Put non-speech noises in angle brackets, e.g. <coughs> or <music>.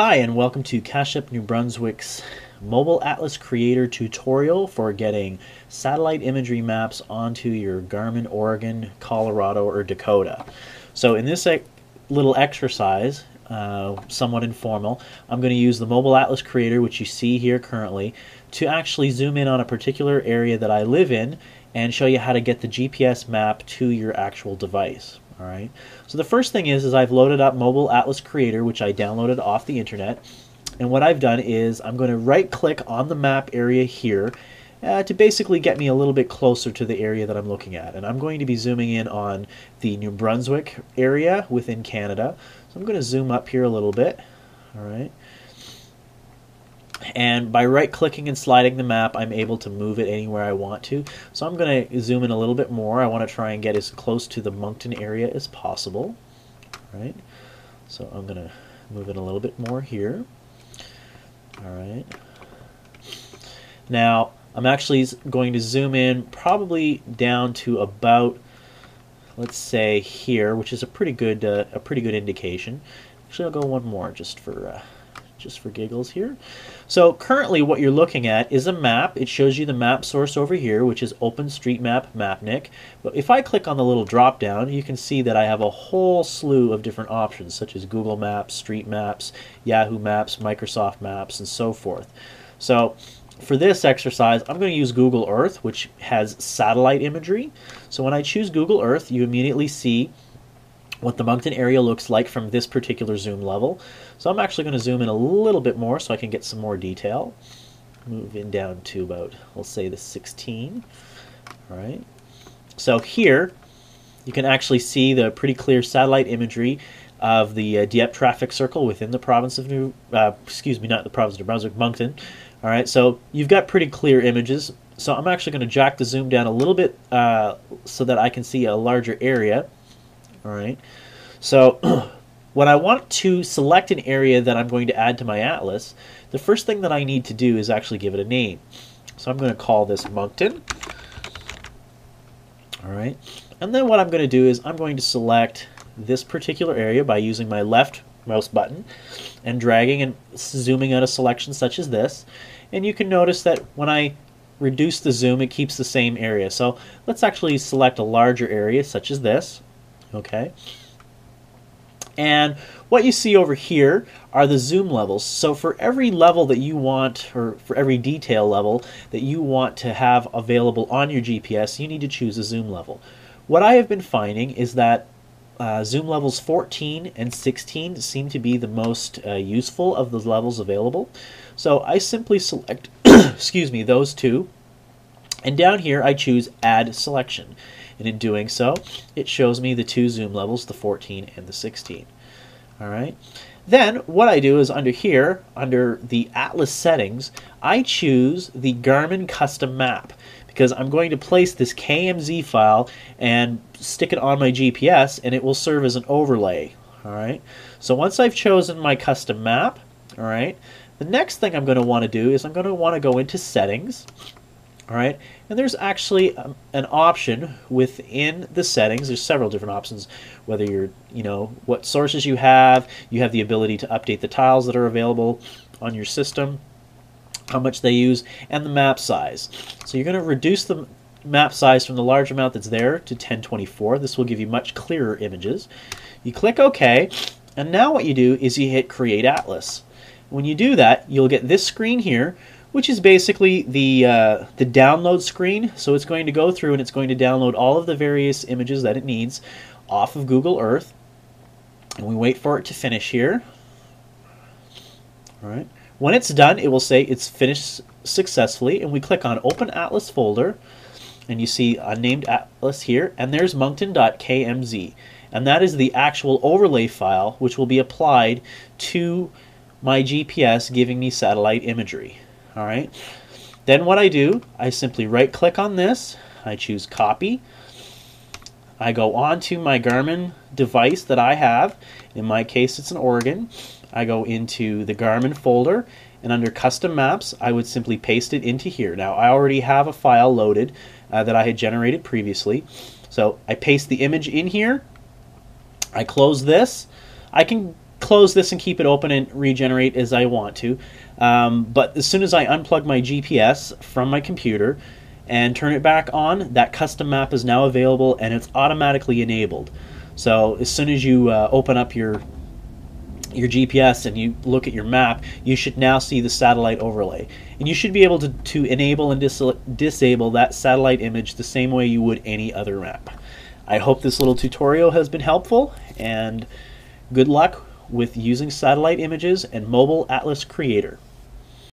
Hi, and welcome to CacheUp New Brunswick's Mobile Atlas Creator tutorial for getting satellite imagery maps onto your Garmin, Oregon, Colorado, or Dakota. So in this little exercise, uh, somewhat informal, I'm going to use the Mobile Atlas Creator, which you see here currently, to actually zoom in on a particular area that I live in and show you how to get the GPS map to your actual device. All right. So the first thing is, is I've loaded up Mobile Atlas Creator, which I downloaded off the internet. And what I've done is I'm going to right click on the map area here uh, to basically get me a little bit closer to the area that I'm looking at. And I'm going to be zooming in on the New Brunswick area within Canada. So I'm going to zoom up here a little bit. All right. And by right clicking and sliding the map, I'm able to move it anywhere I want to. So I'm going to zoom in a little bit more. I want to try and get as close to the Moncton area as possible. Right. So I'm going to move in a little bit more here. All right. Now, I'm actually going to zoom in probably down to about, let's say here, which is a pretty good uh, a pretty good indication. Actually, I'll go one more just for uh, just for giggles here. So currently what you're looking at is a map. It shows you the map source over here, which is OpenStreetMap Mapnik. But if I click on the little drop down, you can see that I have a whole slew of different options, such as Google Maps, Street Maps, Yahoo Maps, Microsoft Maps, and so forth. So for this exercise, I'm going to use Google Earth, which has satellite imagery. So when I choose Google Earth, you immediately see what the Moncton area looks like from this particular zoom level. So I'm actually going to zoom in a little bit more so I can get some more detail. Move in down to about, let's say the 16. All right. So here, you can actually see the pretty clear satellite imagery of the uh, Dieppe traffic circle within the province of New, uh, excuse me, not the province of New Brunswick, Moncton. All right, so you've got pretty clear images. So I'm actually going to jack the zoom down a little bit uh, so that I can see a larger area. All right. So <clears throat> when I want to select an area that I'm going to add to my atlas, the first thing that I need to do is actually give it a name. So I'm going to call this Moncton. All right. And then what I'm going to do is I'm going to select this particular area by using my left mouse button and dragging and zooming out a selection such as this. And you can notice that when I reduce the zoom, it keeps the same area. So let's actually select a larger area such as this okay? And what you see over here are the zoom levels. So for every level that you want, or for every detail level that you want to have available on your GPS, you need to choose a zoom level. What I have been finding is that uh, zoom levels 14 and 16 seem to be the most uh, useful of the levels available. So I simply select, <coughs> excuse me, those two. And down here I choose Add Selection and in doing so it shows me the two zoom levels the 14 and the 16 all right? Then what I do is under here under the Atlas settings I choose the Garmin custom map. Because I'm going to place this KMZ file and stick it on my GPS and it will serve as an overlay. All right? So once I've chosen my custom map all right the next thing I'm going to want to do is I'm going to want to go into settings all right, and there's actually um, an option within the settings. There's several different options, whether you're, you know, what sources you have. You have the ability to update the tiles that are available on your system, how much they use, and the map size. So you're going to reduce the map size from the large amount that's there to 1024. This will give you much clearer images. You click OK, and now what you do is you hit Create Atlas. When you do that, you'll get this screen here which is basically the uh, the download screen. So it's going to go through and it's going to download all of the various images that it needs off of Google Earth. And we wait for it to finish here. All right. When it's done, it will say it's finished successfully, and we click on Open Atlas folder, and you see unnamed atlas here, and there's moncton.kmz, and that is the actual overlay file which will be applied to my GPS giving me satellite imagery. All right. Then what I do, I simply right click on this. I choose copy. I go on to my Garmin device that I have. In my case, it's an Oregon. I go into the Garmin folder and under custom maps, I would simply paste it into here. Now, I already have a file loaded uh, that I had generated previously. So I paste the image in here. I close this. I can close this and keep it open and regenerate as I want to. Um, but as soon as I unplug my GPS from my computer and turn it back on, that custom map is now available and it's automatically enabled. So as soon as you uh, open up your your GPS and you look at your map, you should now see the satellite overlay. And you should be able to, to enable and dis- disable that satellite image the same way you would any other map. I hope this little tutorial has been helpful and good luck with using satellite images and Mobile Atlas Creator.